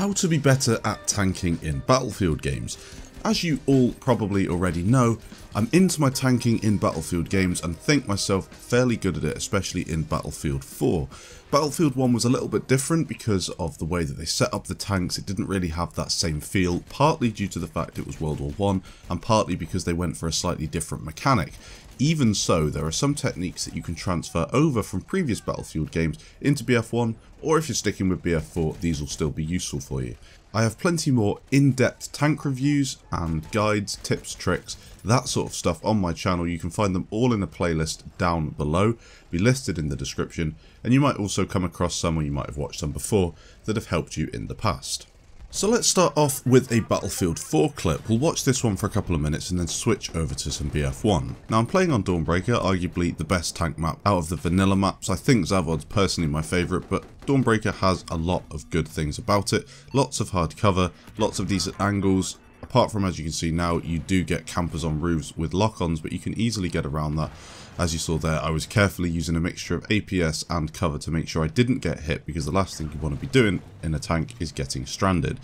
how to be better at tanking in Battlefield games. As you all probably already know, I'm into my tanking in Battlefield games and think myself fairly good at it, especially in Battlefield 4. Battlefield 1 was a little bit different because of the way that they set up the tanks, it didn't really have that same feel, partly due to the fact it was World War 1 and partly because they went for a slightly different mechanic. Even so, there are some techniques that you can transfer over from previous Battlefield games into BF1, or if you're sticking with BF4, these will still be useful for you. I have plenty more in-depth tank reviews and guides, tips, tricks, that sort of stuff on my channel. You can find them all in a playlist down below, be listed in the description, and you might also come across some or you might have watched some before that have helped you in the past. So let's start off with a Battlefield 4 clip. We'll watch this one for a couple of minutes and then switch over to some BF1. Now I'm playing on Dawnbreaker, arguably the best tank map out of the vanilla maps. I think Zavod's personally my favourite, but Dawnbreaker has a lot of good things about it. Lots of hard cover, lots of decent angles, apart from as you can see now you do get campers on roofs with lock-ons but you can easily get around that as you saw there I was carefully using a mixture of APS and cover to make sure I didn't get hit because the last thing you want to be doing in a tank is getting stranded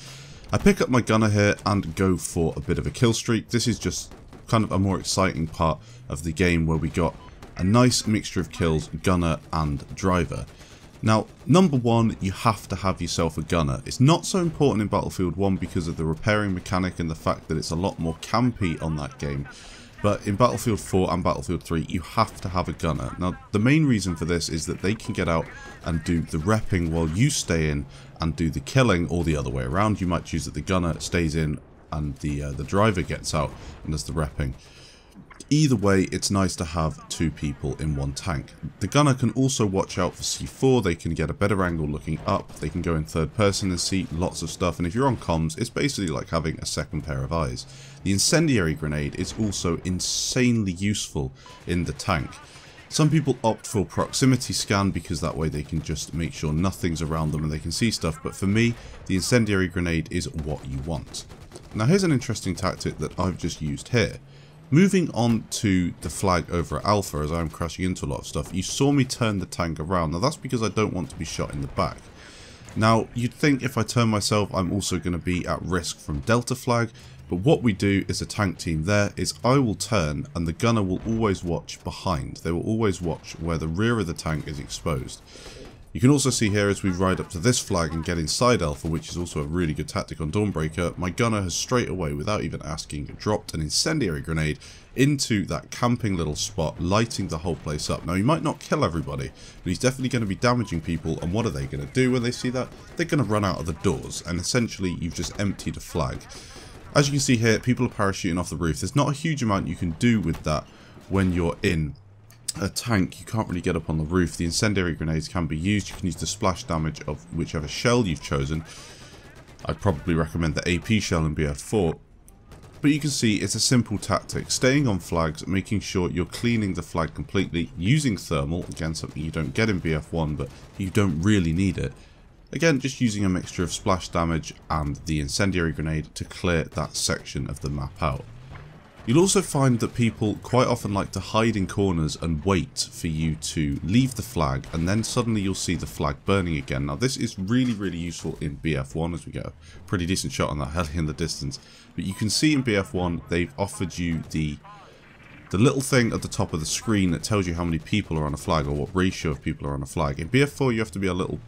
I pick up my gunner here and go for a bit of a kill streak this is just kind of a more exciting part of the game where we got a nice mixture of kills gunner and driver now, number one, you have to have yourself a gunner. It's not so important in Battlefield 1 because of the repairing mechanic and the fact that it's a lot more campy on that game. But in Battlefield 4 and Battlefield 3, you have to have a gunner. Now, the main reason for this is that they can get out and do the repping while you stay in and do the killing, or the other way around. You might choose that the gunner stays in and the uh, the driver gets out and does the repping. Either way, it's nice to have two people in one tank. The gunner can also watch out for C4, they can get a better angle looking up, they can go in third person and see lots of stuff, and if you're on comms, it's basically like having a second pair of eyes. The incendiary grenade is also insanely useful in the tank. Some people opt for proximity scan because that way they can just make sure nothing's around them and they can see stuff, but for me, the incendiary grenade is what you want. Now here's an interesting tactic that I've just used here. Moving on to the flag over at Alpha as I'm crashing into a lot of stuff, you saw me turn the tank around. Now that's because I don't want to be shot in the back. Now you'd think if I turn myself I'm also going to be at risk from Delta flag, but what we do as a tank team there is I will turn and the gunner will always watch behind. They will always watch where the rear of the tank is exposed. You can also see here as we ride up to this flag and get inside Alpha, which is also a really good tactic on Dawnbreaker, my gunner has straight away, without even asking, dropped an incendiary grenade into that camping little spot, lighting the whole place up. Now, he might not kill everybody, but he's definitely going to be damaging people, and what are they going to do when they see that? They're going to run out of the doors, and essentially you've just emptied a flag. As you can see here, people are parachuting off the roof. There's not a huge amount you can do with that when you're in a tank, you can't really get up on the roof. The incendiary grenades can be used. You can use the splash damage of whichever shell you've chosen. I'd probably recommend the AP shell in BF4. But you can see it's a simple tactic. Staying on flags, making sure you're cleaning the flag completely, using thermal, again something you don't get in BF1 but you don't really need it. Again, just using a mixture of splash damage and the incendiary grenade to clear that section of the map out. You'll also find that people quite often like to hide in corners and wait for you to leave the flag and then suddenly you'll see the flag burning again. Now this is really really useful in BF1 as we go. pretty decent shot on that heli in the distance. But you can see in BF1 they've offered you the the little thing at the top of the screen that tells you how many people are on a flag or what ratio of people are on a flag. In BF4 you have to be a little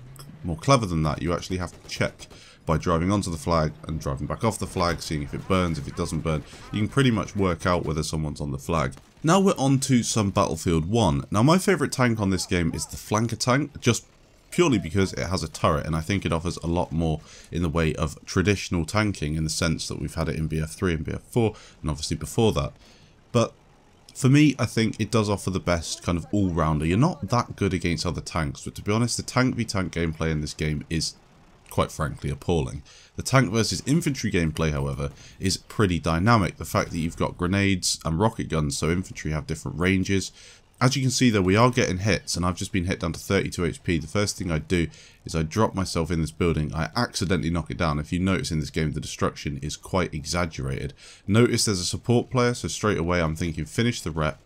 more clever than that. You actually have to check by driving onto the flag and driving back off the flag, seeing if it burns, if it doesn't burn. You can pretty much work out whether someone's on the flag. Now we're on to some Battlefield 1. Now my favourite tank on this game is the flanker tank, just purely because it has a turret and I think it offers a lot more in the way of traditional tanking in the sense that we've had it in BF3 and BF4 and obviously before that. But for me, I think it does offer the best kind of all-rounder. You're not that good against other tanks, but to be honest, the tank v tank gameplay in this game is quite frankly appalling. The tank versus infantry gameplay, however, is pretty dynamic. The fact that you've got grenades and rocket guns, so infantry have different ranges. As you can see though, we are getting hits, and I've just been hit down to 32 HP. The first thing I do is I drop myself in this building. I accidentally knock it down. If you notice in this game, the destruction is quite exaggerated. Notice there's a support player, so straight away I'm thinking finish the rep,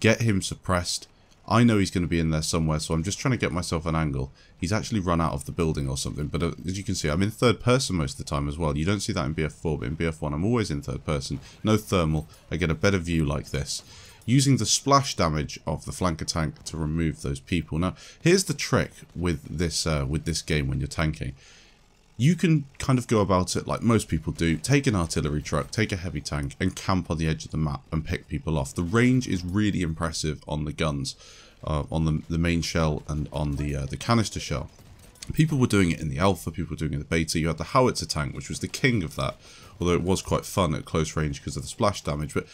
get him suppressed, I know he's going to be in there somewhere, so I'm just trying to get myself an angle. He's actually run out of the building or something, but uh, as you can see, I'm in third person most of the time as well. You don't see that in BF4, but in BF1 I'm always in third person. No thermal, I get a better view like this. Using the splash damage of the flanker tank to remove those people. Now, here's the trick with this uh, with this game when you're tanking you can kind of go about it like most people do. Take an artillery truck, take a heavy tank, and camp on the edge of the map and pick people off. The range is really impressive on the guns, uh, on the, the main shell and on the uh, the canister shell. People were doing it in the alpha, people were doing it in the beta. You had the howitzer tank, which was the king of that, although it was quite fun at close range because of the splash damage. But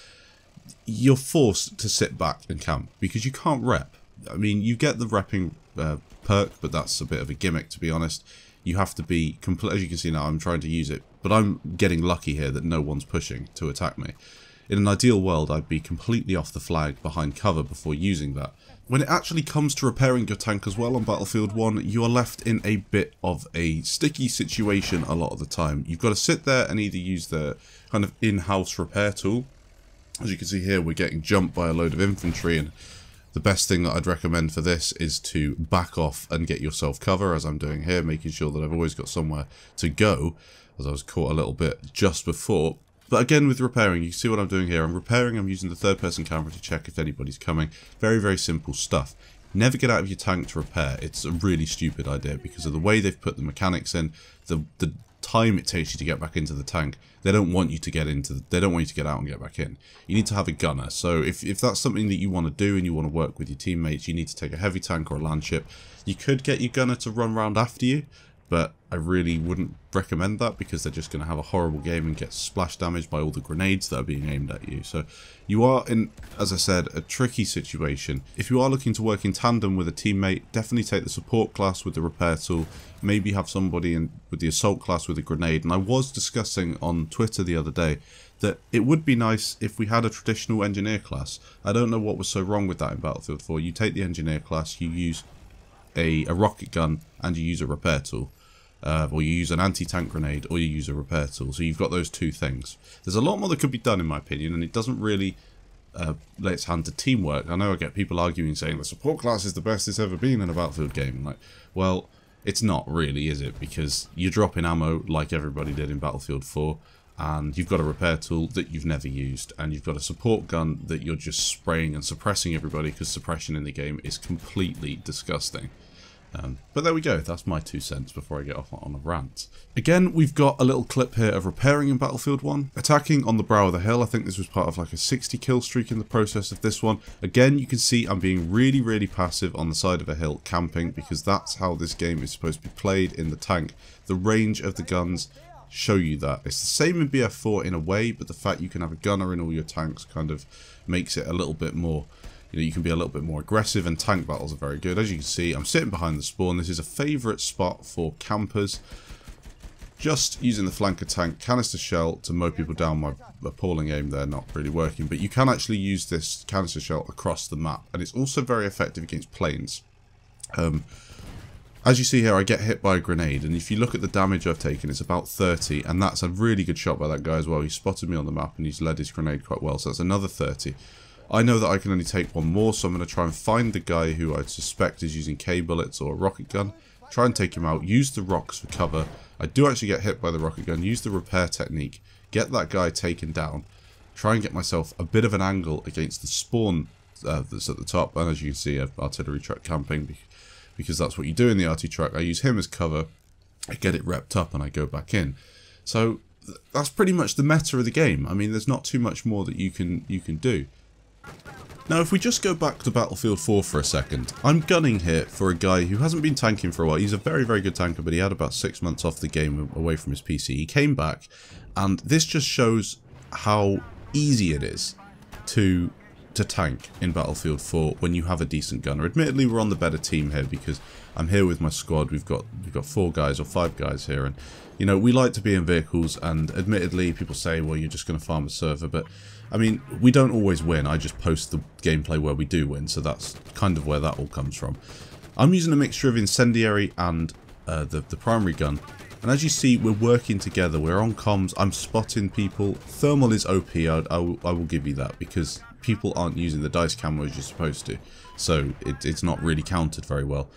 you're forced to sit back and camp because you can't rep. I mean, you get the repping uh, perk, but that's a bit of a gimmick to be honest you have to be complete. As you can see now, I'm trying to use it, but I'm getting lucky here that no one's pushing to attack me. In an ideal world, I'd be completely off the flag behind cover before using that. When it actually comes to repairing your tank as well on Battlefield 1, you are left in a bit of a sticky situation a lot of the time. You've got to sit there and either use the kind of in-house repair tool. As you can see here, we're getting jumped by a load of infantry and the best thing that I'd recommend for this is to back off and get yourself cover, as I'm doing here, making sure that I've always got somewhere to go, as I was caught a little bit just before. But again, with repairing, you see what I'm doing here. I'm repairing, I'm using the third-person camera to check if anybody's coming. Very, very simple stuff. Never get out of your tank to repair. It's a really stupid idea because of the way they've put the mechanics in, the, the time it takes you to get back into the tank, they don't want you to get into the, they don't want you to get out and get back in. You need to have a gunner. So if, if that's something that you want to do and you want to work with your teammates, you need to take a heavy tank or a land ship. You could get your gunner to run around after you, but I really wouldn't recommend that because they're just going to have a horrible game and get splash damage by all the grenades that are being aimed at you. So you are in, as I said, a tricky situation. If you are looking to work in tandem with a teammate, definitely take the support class with the repair tool. Maybe have somebody in with the assault class with a grenade. And I was discussing on Twitter the other day that it would be nice if we had a traditional engineer class. I don't know what was so wrong with that in Battlefield 4. You take the engineer class, you use a, a rocket gun, and you use a repair tool uh, or you use an anti-tank grenade, or you use a repair tool. So you've got those two things. There's a lot more that could be done, in my opinion, and it doesn't really uh, lay its hand to teamwork. I know I get people arguing, saying the support class is the best it's ever been in a Battlefield game. Like, well, it's not really, is it? Because you're dropping ammo like everybody did in Battlefield 4, and you've got a repair tool that you've never used, and you've got a support gun that you're just spraying and suppressing everybody because suppression in the game is completely disgusting. Um, but there we go, that's my two cents before I get off on a rant. Again, we've got a little clip here of repairing in Battlefield 1. Attacking on the brow of the hill, I think this was part of like a 60 kill streak in the process of this one. Again, you can see I'm being really, really passive on the side of a hill, camping, because that's how this game is supposed to be played in the tank. The range of the guns show you that. It's the same in BF4 in a way, but the fact you can have a gunner in all your tanks kind of makes it a little bit more you know, you can be a little bit more aggressive and tank battles are very good. As you can see, I'm sitting behind the spawn. This is a favourite spot for campers. Just using the flanker tank canister shell to mow people down. My appalling aim there not really working. But you can actually use this canister shell across the map. And it's also very effective against planes. Um, as you see here, I get hit by a grenade, and if you look at the damage I've taken, it's about 30, and that's a really good shot by that guy as well. He spotted me on the map, and he's led his grenade quite well, so that's another 30. I know that I can only take one more, so I'm going to try and find the guy who I suspect is using K-bullets or a rocket gun. Try and take him out, use the rocks for cover. I do actually get hit by the rocket gun, use the repair technique, get that guy taken down, try and get myself a bit of an angle against the spawn uh, that's at the top. And as you can see, a artillery truck camping because that's what you do in the arty truck. I use him as cover, I get it wrapped up and I go back in. So that's pretty much the meta of the game. I mean, there's not too much more that you can you can do. Now if we just go back to Battlefield 4 for a second, I'm gunning here for a guy who hasn't been tanking for a while. He's a very, very good tanker, but he had about six months off the game away from his PC. He came back, and this just shows how easy it is to to tank in Battlefield 4 when you have a decent gunner. Admittedly, we're on the better team here because I'm here with my squad. We've got we've got four guys or five guys here, and you know we like to be in vehicles. And admittedly, people say, well, you're just going to farm a server, but I mean, we don't always win. I just post the gameplay where we do win, so that's kind of where that all comes from. I'm using a mixture of incendiary and uh, the, the primary gun And as you see, we're working together. We're on comms. I'm spotting people. Thermal is OP. I, I, I will give you that because people aren't using the dice camo as you're supposed to. So it, it's not really counted very well.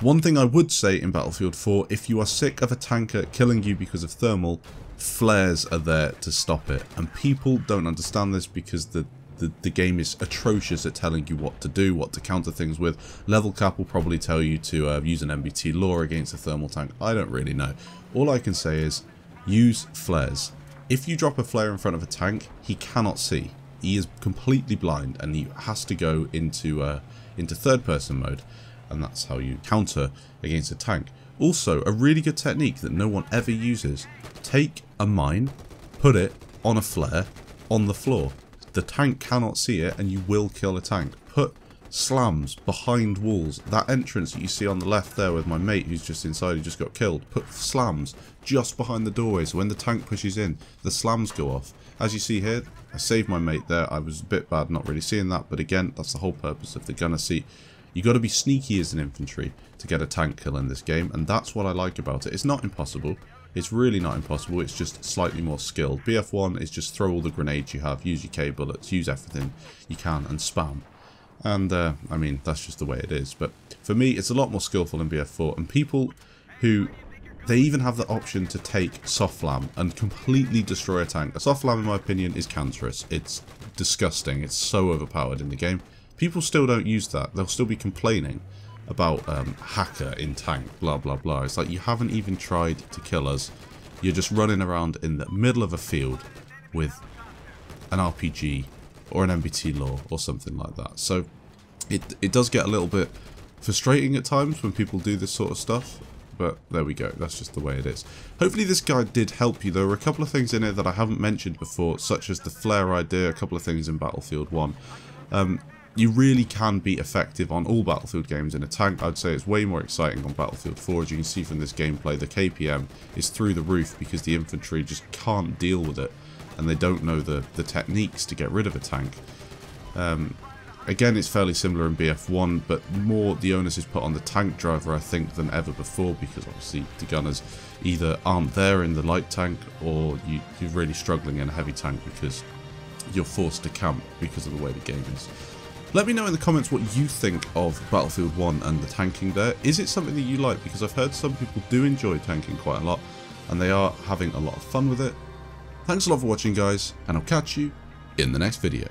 One thing I would say in Battlefield 4, if you are sick of a tanker killing you because of thermal, flares are there to stop it. And people don't understand this because the the, the game is atrocious at telling you what to do, what to counter things with. LevelCap will probably tell you to uh, use an MBT law against a thermal tank. I don't really know. All I can say is use flares. If you drop a flare in front of a tank, he cannot see. He is completely blind and he has to go into uh, into third person mode and that's how you counter against a tank. Also, a really good technique that no one ever uses. Take a mine, put it on a flare on the floor. The tank cannot see it and you will kill a tank. Put slams behind walls. That entrance that you see on the left there with my mate who's just inside who just got killed. Put slams just behind the doorway so when the tank pushes in, the slams go off. As you see here, I saved my mate there. I was a bit bad not really seeing that, but again, that's the whole purpose of the gunner seat. You got to be sneaky as an infantry to get a tank kill in this game, and that's what I like about it. It's not impossible. It's really not impossible, it's just slightly more skilled. BF1 is just throw all the grenades you have, use your K bullets, use everything you can, and spam. And, uh, I mean, that's just the way it is. But for me, it's a lot more skillful in BF4, and people who... They even have the option to take SOFLAM and completely destroy a tank. A SOFLAM, in my opinion, is cancerous. It's disgusting. It's so overpowered in the game. People still don't use that. They'll still be complaining about um, hacker in tank, blah blah blah. It's like you haven't even tried to kill us. You're just running around in the middle of a field with an RPG or an MBT law or something like that. So it, it does get a little bit frustrating at times when people do this sort of stuff. But there we go, that's just the way it is. Hopefully this guide did help you. There were a couple of things in it that I haven't mentioned before, such as the flare idea, a couple of things in Battlefield 1. Um, you really can be effective on all Battlefield games in a tank. I'd say it's way more exciting on Battlefield 4. As you can see from this gameplay, the KPM is through the roof because the infantry just can't deal with it. And they don't know the, the techniques to get rid of a tank. Um, again, it's fairly similar in BF1, but more the onus is put on the tank driver, I think, than ever before, because obviously the gunners either aren't there in the light tank, or you, you're really struggling in a heavy tank because you're forced to camp because of the way the game is. Let me know in the comments what you think of Battlefield 1 and the tanking there. Is it something that you like? Because I've heard some people do enjoy tanking quite a lot, and they are having a lot of fun with it. Thanks a lot for watching guys, and I'll catch you in the next video.